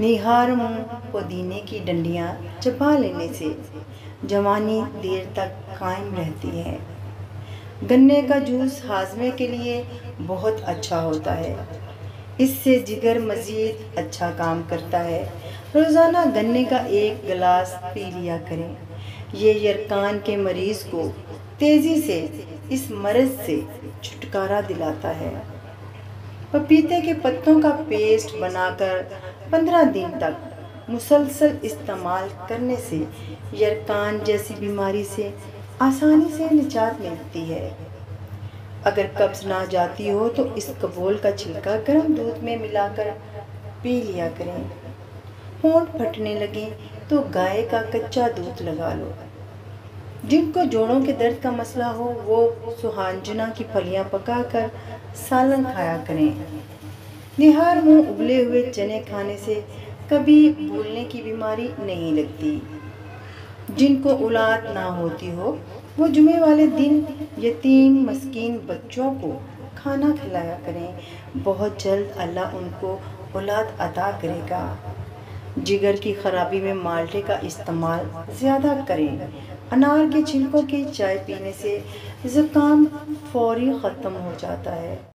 निहार मुँह पुदीने की डंडियाँ चबा लेने से जवानी देर तक कायम रहती है। गन्ने का जूस हाजमे के लिए बहुत अच्छा होता है। इससे जिगर मज़ीद अच्छा काम करता है। रोज़ाना गन्ने का एक गिलास पी लिया करें। ये यरकान के मरीज़ को तेज़ी से, इस मर्ज़ से छुटकारा दिलाता है। पपीते के पत्तों का पेस्ट बनाकर पंद्रह दिन तक मुसलसल इस्तेमाल करने से यरकान जैसी बीमारी से आसानी से निजात मिलती है। अगर कब्ज़ ना जाती हो तो इस कबूल का छिलका गर्म दूध में मिलाकर पी लिया करें। होंठ फटने लगे तो गाय का कच्चा दूध लगा लो। जिनको जोड़ों के दर्द का मसला हो, वो सुहांजना की फलियाँ पकाकर सालन खाया करें। निहार मुँह उबले हुए चने खाने से कभी भूलने की बीमारी नहीं लगती। जिनको औलाद ना होती हो, वो जुमे वाले दिन यतीम, मस्किन बच्चों को खाना खिलाया करें। बहुत जल्द अल्लाह उनको औलाद अदा करेगा। जिगर की खराबी में माल्टे का इस्तेमाल ज़्यादा करें। अनार के छिलकों की चाय पीने से ज़ुकाम फौरी ख़त्म हो जाता है।